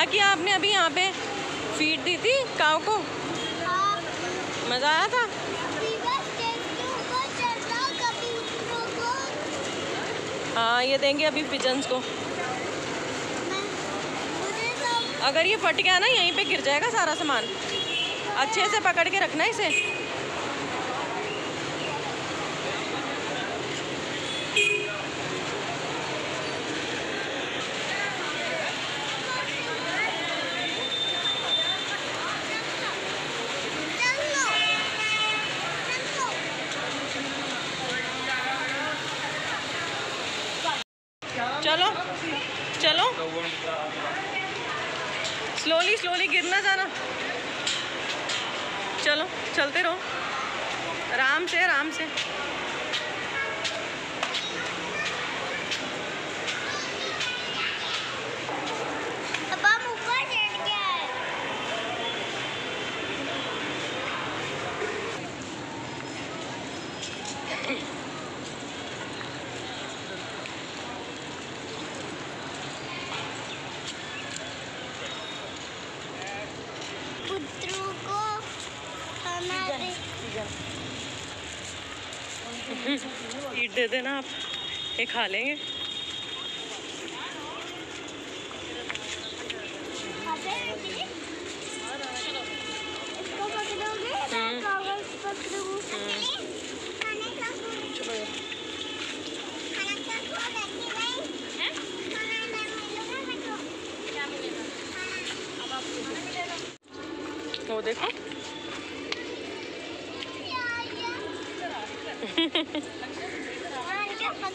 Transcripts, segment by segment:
क्या किया आपने अभी यहाँ पे फ़ीड दी थी काव को? मज़ा आया था। हाँ ये देंगे अभी पिजन्स को। अगर ये फट गया ना, यहीं पे गिर जाएगा सारा सामान। अच्छे से पकड़ के रखना इसे चलो। चलो। चलो चलो स्लोली गिर गिरना जाना? चलो चलते रहो। आराम से आराम से। ईट दे देना आप। ये खा लेंगे। इसको पकड़ोगे मैं कागज़ पकड़ूँगी खाने का चलो खाना का को बैठी नहीं हैं खाना ना मिलेगा मेरे को क्या मिलेगा खाना अब आप मिलेगा वो देखो।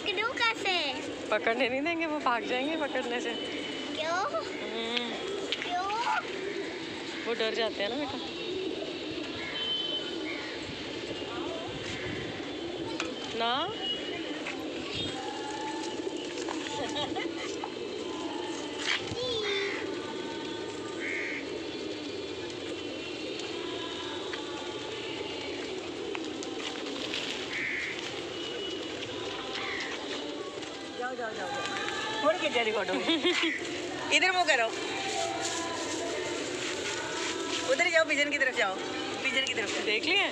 पकड़ूं कैसे पकड़ने नहीं देंगे वो भाग जाएँगे पकड़ने से। क्यों? क्यों वो डर जाते हैं ना बेटा ना? जाओ जाओ जाओ। इधर मुँह करो। उधर जाओ पिजन की तरफ़ जाओ। पिजन की तरफ़ देख लिए?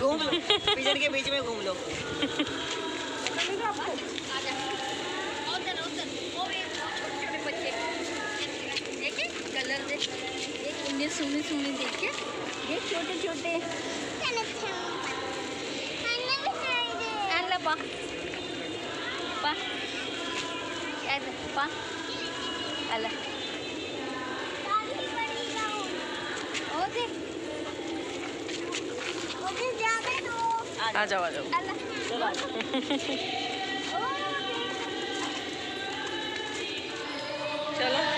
घूम लो। पिजन के बीच में घूम लो। कलर देख। देख इन्हें सोने सोने देख के देख छोटे। छोटे अल्लाह पा पा ऐसे पा अल्लाह ओ देख आ जाओ आ जाओ अल्लाह चलो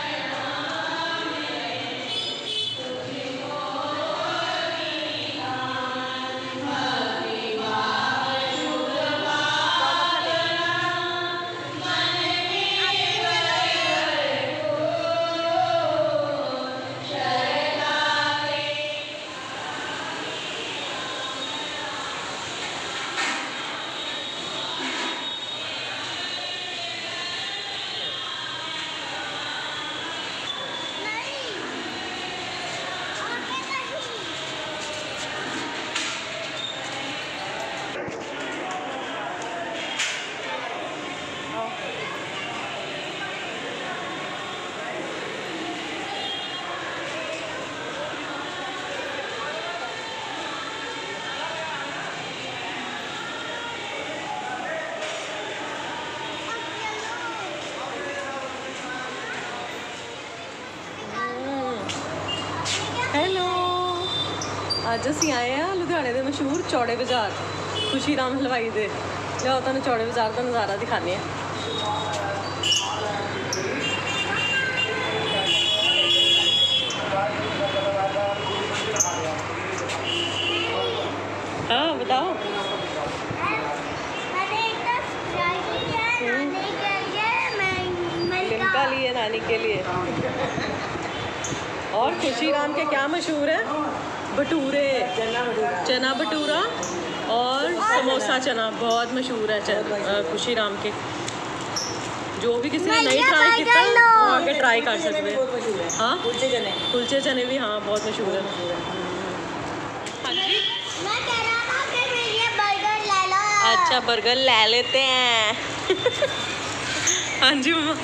ਅੱਜ ਅਸੀਂ ਆਏ ਆ ਲੁਧਿਆਣੇ ਦੇ ਮਸ਼ਹੂਰ ਚੌੜੇ ਬਾਜ਼ਾਰ ਖੁਸ਼ੀ ਰਾਮ ਹਲਵਾਈ ਦੇ ਲਿਆਓ ਤੁਹਾਨੂੰ ਚੌੜੇ ਬਾਜ਼ਾਰ ਦਾ ਨਜ਼ਾਰਾ ਦਿਖਾਣੇ ਆ हाँ बताओ मैंने एक तो स्प्राइट लिया है नानी के लिए मैं मैं लिमका लिए नानी के लिए और खुशी राम के क्या मशहूर है भटूरे चना भटूरा और समोसा चना बहुत मशहूर है खुशी राम के। जो भी किसी ने नहीं ट्राई किया वो आके ट्राई कर सकते हैं। हाँ। कुलचे चने। कुलचे चने भी हाँ बहुत मशहूर है। हाँ अच्छा बर्गर ले लेते हैं। हाँ जी मम्मा।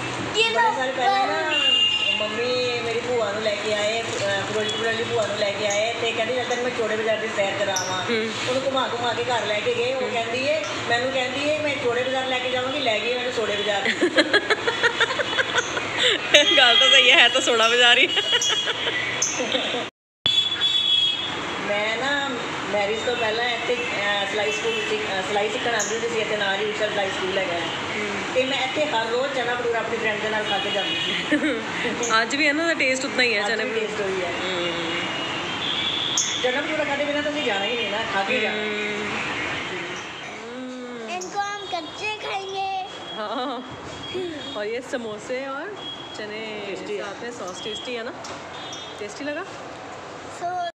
ਵਾਲੀ ਭੂਆ ਨੂੰ ਲੈ ਕੇ ਆਏ ਤੇ ਕਹਿੰਦੀ ਜਦ ਤੱਕ ਮੈਂ ਚੋੜੇ ਬਾਜ਼ਾਰ ਦੀ ਸੈਰ ਕਰਾਵਾਂ। ਉਹਨੂੰ ਘੁਮਾ ਘੁਮਾ ਕੇ ਘਰ ਲੈ ਕੇ ਗਏ। ਉਹ ਕਹਿੰਦੀ ਏ ਮੈਨੂੰ ਕਹਿੰਦੀ ਏ ਮੈਂ ਚੋੜੇ ਬਾਜ਼ਾਰ ਲੈ ਕੇ ਜਾਵਾਂਗੀ ਲੈ ਗਈ ਮੈਨੂੰ ਸੋੜੇ ਬਾਜ਼ਾਰ ਗੱਲ ਤਾਂ ਸਹੀ ਹੈ ਤਾਂ ਸੋਨਾ ਬਾਜ਼ਾਰ ਹੀ। ਮੈਂ ਨਾ ਮੈਰਿਜ ਤੋਂ ਪਹਿਲਾਂ ਇੱਥੇ ਸਿਲਾਈ ਸਕੂਲ ਸਿਲਾਈ ਸਿੱਖਣ ਆਉਂਦੀ ਹੁੰਦੀ ਸੀ ਇੱਥੇ ਨਾਲ ਹੀ ਵਿਸ਼ਾ ਸਿਲਾਈ ਸਕੂਲ ਹੈਗਾ। ਤੇ ਮੈਂ ਇੱਥੇ ਹਰ ਰੋਜ਼ ਚਨਾ ਭਟੂਰਾ ਆਪਣੀ ਫਰੈਂਡ ਦੇ ਨਾਲ ਖਾ ਕੇ ਜਾਂਦੀ ਸੀ। ਅੱਜ ਵੀ ਇਹਨਾਂ ਦਾ ਟੇਸਟ ਉਤਨਾ ਹੀ ਹੈ ਚਨੇ ਚਨੇ ਟੇਸਟ ਹੋਈ ਹੈ। जन्म जोड़ा बिना तो नहीं जाना ही नहीं ना इनको हम कच्चे खाएँगे हाँ और ये समोसे और चने साथ में सॉस टेस्टी है ना टेस्टी लगा